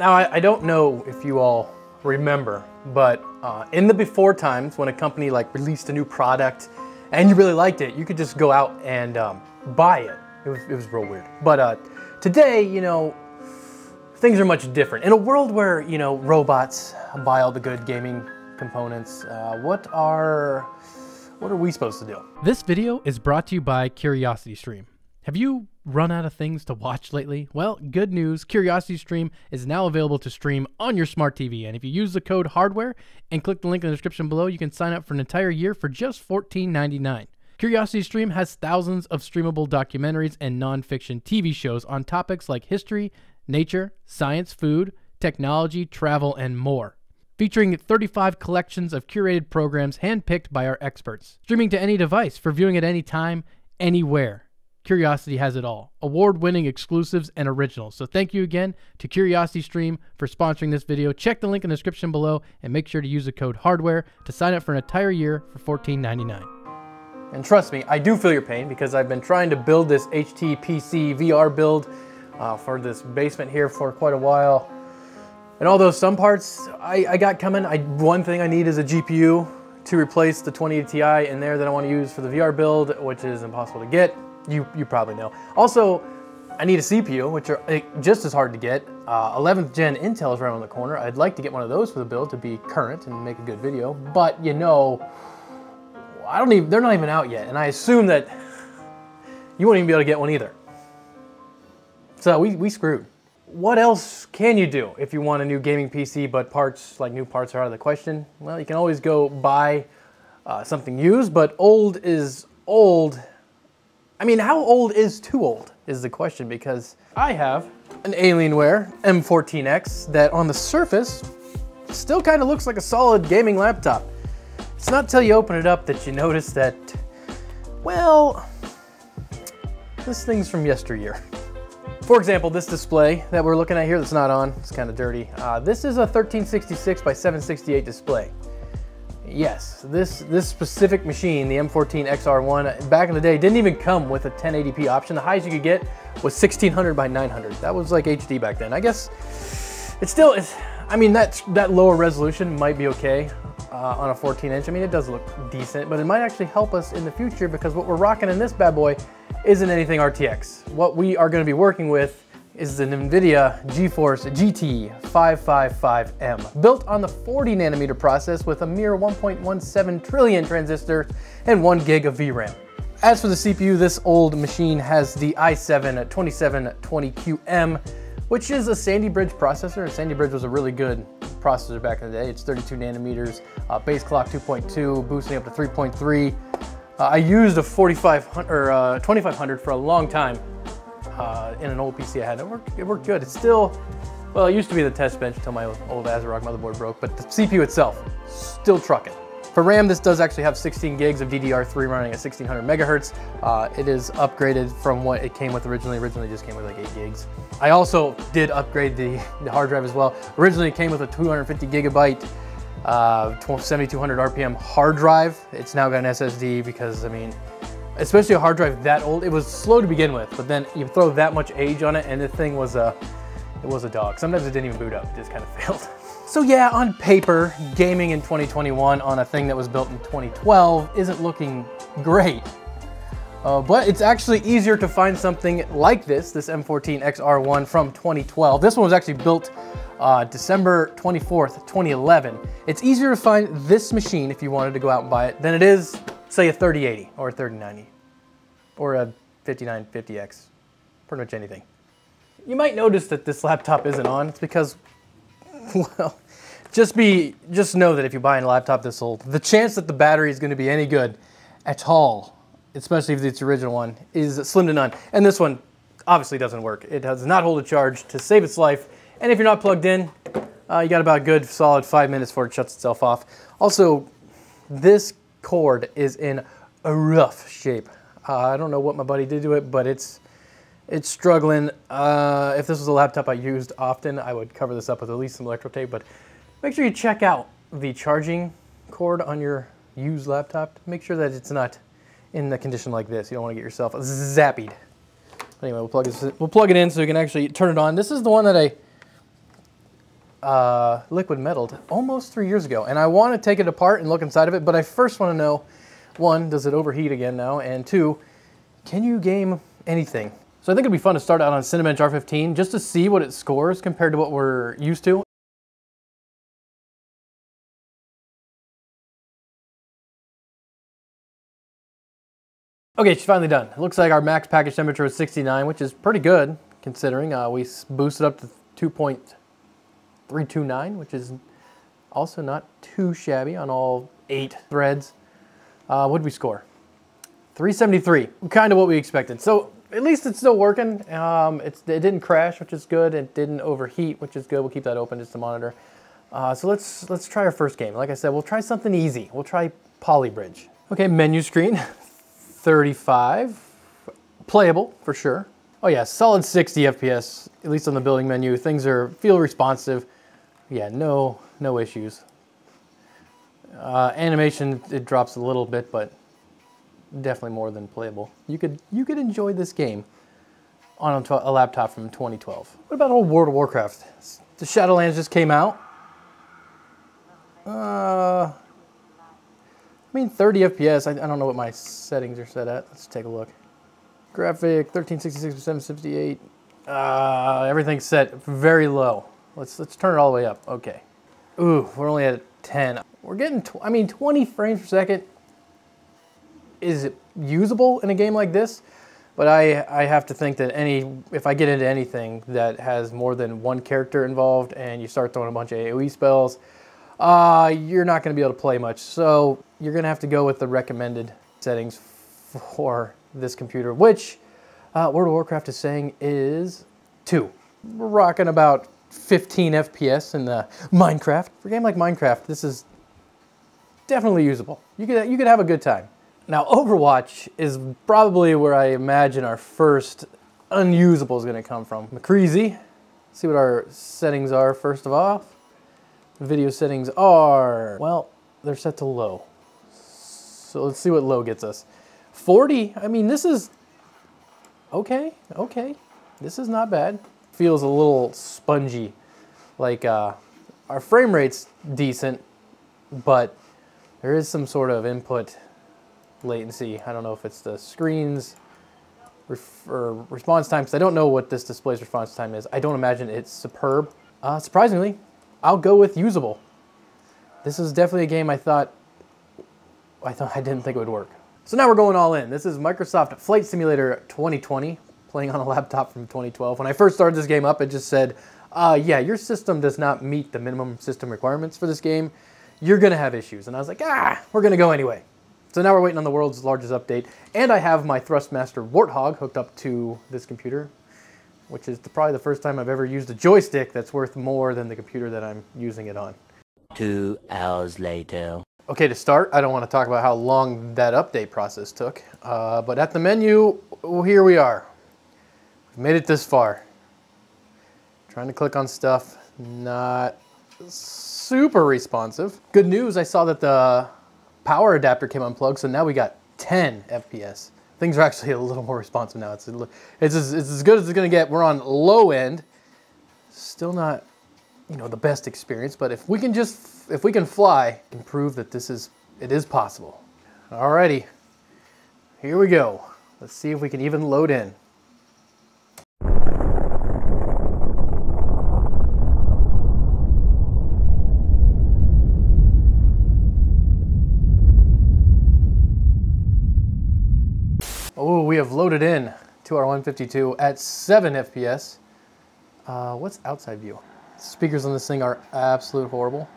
Now, I, I don't know if you all remember, but uh, in the before times when a company like released a new product and you really liked it, you could just go out and um, buy it. It was, it was real weird. But uh, today, you know, things are much different. In a world where, you know, robots buy all the good gaming components, uh, what are, what are we supposed to do? This video is brought to you by CuriosityStream. Have you run out of things to watch lately? Well, good news. Curiosity Stream is now available to stream on your smart TV. And if you use the code HARDWARE and click the link in the description below, you can sign up for an entire year for just $14.99. CuriosityStream has thousands of streamable documentaries and nonfiction TV shows on topics like history, nature, science, food, technology, travel, and more. Featuring 35 collections of curated programs handpicked by our experts. Streaming to any device for viewing at any time, anywhere. Curiosity has it all award winning exclusives and originals. So, thank you again to Curiosity Stream for sponsoring this video. Check the link in the description below and make sure to use the code HARDWARE to sign up for an entire year for $14.99. And trust me, I do feel your pain because I've been trying to build this HTPC VR build uh, for this basement here for quite a while. And although some parts I, I got coming, I, one thing I need is a GPU to replace the 2080 Ti in there that I want to use for the VR build, which is impossible to get. You, you probably know. Also, I need a CPU, which are just as hard to get. Uh, 11th gen Intel is right around the corner. I'd like to get one of those for the build to be current and make a good video, but you know, I don't even, they're not even out yet. And I assume that you won't even be able to get one either. So we, we screwed. What else can you do if you want a new gaming PC, but parts, like new parts are out of the question? Well, you can always go buy uh, something used, but old is old I mean, how old is too old is the question because I have an Alienware M14X that on the surface still kind of looks like a solid gaming laptop. It's not till you open it up that you notice that, well, this thing's from yesteryear. For example, this display that we're looking at here that's not on, it's kind of dirty. Uh, this is a 1366 by 768 display. Yes, this, this specific machine, the M14 XR1, back in the day didn't even come with a 1080p option. The highest you could get was 1600 by 900. That was like HD back then. I guess it's still, it's, I mean, that, that lower resolution might be okay uh, on a 14 inch. I mean, it does look decent, but it might actually help us in the future because what we're rocking in this bad boy isn't anything RTX. What we are gonna be working with is the NVIDIA GeForce GT 555M, built on the 40 nanometer process with a mere 1.17 trillion transistors and 1 gig of VRAM. As for the CPU, this old machine has the i7 2720QM, which is a Sandy Bridge processor. Sandy Bridge was a really good processor back in the day. It's 32 nanometers, uh, base clock 2.2, boosting up to 3.3. Uh, I used a 4500 or uh, 2500 for a long time uh, in an old PC I had. It worked, it worked good. It's still, well, it used to be the test bench until my old ASRock motherboard broke, but the CPU itself, still trucking. For RAM, this does actually have 16 gigs of DDR3 running at 1600 megahertz. Uh, it is upgraded from what it came with originally. Originally just came with like 8 gigs. I also did upgrade the, the hard drive as well. Originally it came with a 250 gigabyte uh, 7200 RPM hard drive. It's now got an SSD because, I mean, especially a hard drive that old, it was slow to begin with, but then you throw that much age on it and the thing was a, it was a dog. Sometimes it didn't even boot up, it just kind of failed. So yeah, on paper, gaming in 2021 on a thing that was built in 2012 isn't looking great. Uh, but it's actually easier to find something like this, this M14 XR1 from 2012. This one was actually built uh, December 24th, 2011. It's easier to find this machine if you wanted to go out and buy it than it is say a 3080 or a 3090 or a 5950X, pretty much anything. You might notice that this laptop isn't on. It's because, well, just be, just know that if you buy a laptop this old, the chance that the battery is going to be any good at all, especially if it's the original one, is slim to none. And this one obviously doesn't work. It does not hold a charge to save its life. And if you're not plugged in, uh, you got about a good solid five minutes before it shuts itself off. Also, this cord is in a rough shape. Uh, I don't know what my buddy did to it, but it's it's struggling. Uh, if this was a laptop I used often, I would cover this up with at least some electro tape, but make sure you check out the charging cord on your used laptop. Make sure that it's not in a condition like this. You don't want to get yourself zapped. Anyway, we'll plug, this, we'll plug it in so you can actually turn it on. This is the one that I uh, liquid metalled almost three years ago, and I want to take it apart and look inside of it, but I first want to know, one, does it overheat again now, and two, can you game anything? So I think it'd be fun to start out on Cinebench R15 just to see what it scores compared to what we're used to. Okay, she's finally done. It looks like our max package temperature was 69, which is pretty good considering uh, we boosted up to 2.329, which is also not too shabby on all eight threads. Uh, what did we score? 373, kind of what we expected. So at least it's still working. Um, it didn't crash, which is good. It didn't overheat, which is good. We'll keep that open just to monitor. Uh, so let's let's try our first game. Like I said, we'll try something easy. We'll try Poly Bridge. Okay, menu screen. 35. Playable, for sure. Oh yeah, solid 60 FPS, at least on the building menu. Things are feel responsive. Yeah, no, no issues. Uh, animation, it drops a little bit, but definitely more than playable. You could, you could enjoy this game on a, a laptop from 2012. What about old World of Warcraft? The Shadowlands just came out. Uh, I mean, 30 FPS. I, I, don't know what my settings are set at. Let's take a look. Graphic 1366 by 768. Uh, everything's set very low. Let's let's turn it all the way up. Okay. Ooh, we're only at 10. We're getting, I mean, 20 frames per second is usable in a game like this, but I, I have to think that any, if I get into anything that has more than one character involved and you start throwing a bunch of AoE spells, uh, you're not going to be able to play much. So you're going to have to go with the recommended settings for this computer, which uh, World of Warcraft is saying is 2. We're rocking about 15 FPS in the Minecraft. For a game like Minecraft, this is definitely usable. You could, you could have a good time. Now, Overwatch is probably where I imagine our first unusable is going to come from. McCreasy. See what our settings are first of all video settings are, well, they're set to low. So let's see what low gets us. 40, I mean, this is okay, okay. This is not bad. Feels a little spongy. Like uh, our frame rate's decent, but there is some sort of input latency. I don't know if it's the screen's or response time, because I don't know what this display's response time is. I don't imagine it's superb. Uh, surprisingly, I'll go with usable. This is definitely a game I thought, I thought I didn't think it would work. So now we're going all in. This is Microsoft Flight Simulator 2020, playing on a laptop from 2012. When I first started this game up, it just said, uh, yeah, your system does not meet the minimum system requirements for this game. You're gonna have issues. And I was like, ah, we're gonna go anyway. So now we're waiting on the world's largest update. And I have my Thrustmaster Warthog hooked up to this computer which is the, probably the first time I've ever used a joystick that's worth more than the computer that I'm using it on. Two hours later. Okay, to start, I don't want to talk about how long that update process took, uh, but at the menu, here we are. We've made it this far. Trying to click on stuff, not super responsive. Good news, I saw that the power adapter came unplugged, so now we got 10 FPS things are actually a little more responsive now. It's, it's, as, it's as good as it's to get. We're on low end. Still not, you know, the best experience, but if we can just, if we can fly, can prove that this is, it is possible. Alrighty, here we go. Let's see if we can even load in. Oh, we have loaded in to our 152 at 7 FPS. Uh, what's outside view? Speakers on this thing are absolute horrible.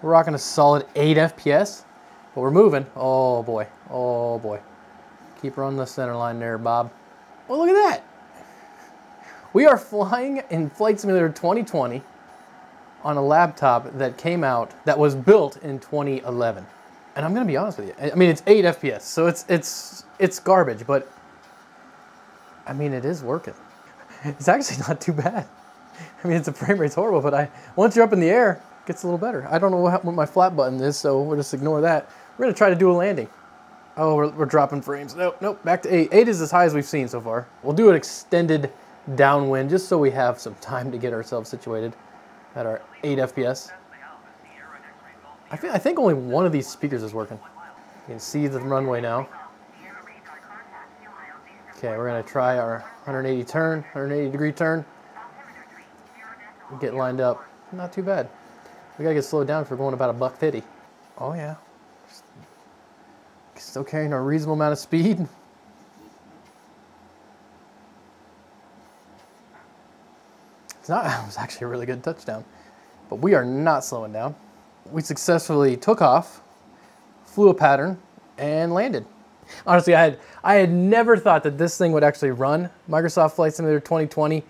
We're rocking a solid 8 FPS, but we're moving. Oh boy, oh boy. Keep her on the center line there, Bob. Well, look at that. We are flying in Flight Simulator 2020 on a laptop that came out, that was built in 2011 and I'm gonna be honest with you. I mean, it's eight FPS, so it's it's it's garbage, but I mean, it is working. It's actually not too bad. I mean, it's a frame rate's horrible, but I once you're up in the air, it gets a little better. I don't know what, what my flap button is, so we'll just ignore that. We're gonna try to do a landing. Oh, we're, we're dropping frames. Nope, nope, back to eight. Eight is as high as we've seen so far. We'll do an extended downwind just so we have some time to get ourselves situated. at our 8 FPS. I, feel, I think only one of these speakers is working. You can see the runway now. Okay, we're gonna try our 180 turn, 180 degree turn. Get lined up. Not too bad. We gotta get slowed down if we're going about a buck 50. Oh yeah. Still carrying a reasonable amount of speed. It's not, it was actually a really good touchdown. But we are not slowing down. We successfully took off, flew a pattern, and landed. Honestly, I had I had never thought that this thing would actually run Microsoft Flight Simulator 2020,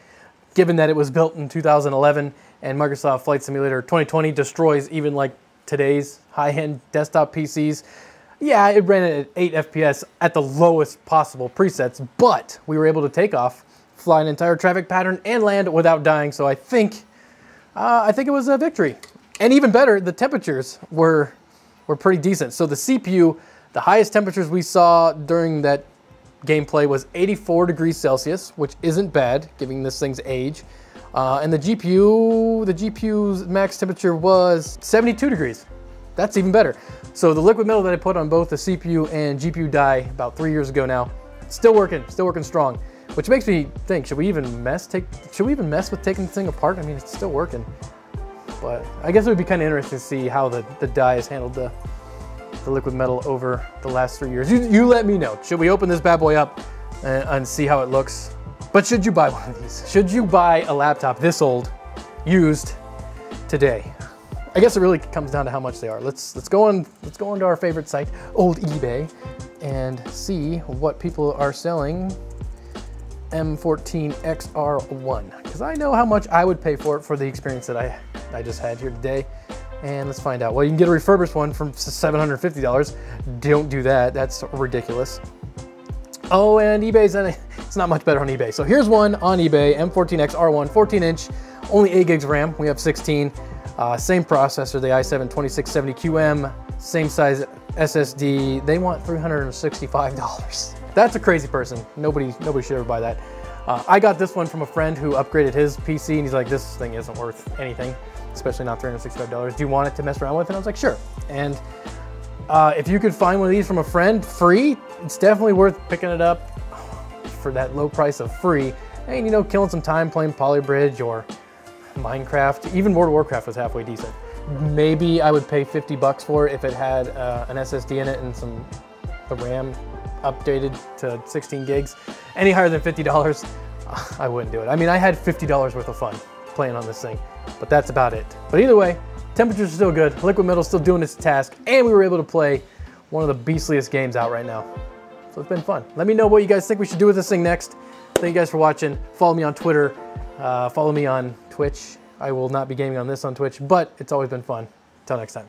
given that it was built in 2011 and Microsoft Flight Simulator 2020 destroys even like today's high-end desktop PCs. Yeah, it ran at 8 FPS at the lowest possible presets, but we were able to take off, fly an entire traffic pattern, and land without dying. So I think uh, I think it was a victory. And even better, the temperatures were were pretty decent. So the CPU the highest temperatures we saw during that gameplay was 84 degrees Celsius, which isn't bad, given this thing's age. Uh, and the GPU, the GPU's max temperature was 72 degrees. That's even better. So the liquid metal that I put on both the CPU and GPU die about three years ago now, still working, still working strong. Which makes me think, should we even mess take should we even mess with taking the thing apart? I mean, it's still working. But I guess it would be kind of interesting to see how the, the die has handled the the liquid metal over the last three years. You, you let me know. Should we open this bad boy up and, and see how it looks? But should you buy one of these? Should you buy a laptop this old, used, today? I guess it really comes down to how much they are. Let's let's go on let's go on to our favorite site, old eBay, and see what people are selling M14 XR1 because I know how much I would pay for it for the experience that I I just had here today. And let's find out. Well, you can get a refurbished one from $750. Don't do that. That's ridiculous. Oh, and eBay's it's not much better on eBay. So here's one on eBay, M14X R1, 14 inch, only 8 gigs RAM. We have 16. Uh, same processor, the i7-2670QM, same size SSD. They want $365. That's a crazy person. Nobody, nobody should ever buy that. Uh, I got this one from a friend who upgraded his PC and he's like, this thing isn't worth anything especially not $365. Do you want it to mess around with? And I was like, sure. And uh, if you could find one of these from a friend free, it's definitely worth picking it up for that low price of free. And you know, killing some time playing Poly Bridge or Minecraft. Even World of Warcraft was halfway decent. Maybe I would pay 50 bucks for it if it had uh, an SSD in it and some the RAM updated to 16 gigs. Any higher than $50, I wouldn't do it. I mean, I had $50 worth of fun playing on this thing but that's about it. But either way, temperatures are still good, liquid metal's still doing its task, and we were able to play one of the beastliest games out right now. So it's been fun. Let me know what you guys think we should do with this thing next. Thank you guys for watching. Follow me on Twitter. Uh, follow me on Twitch. I will not be gaming on this on Twitch, but it's always been fun. Until next time.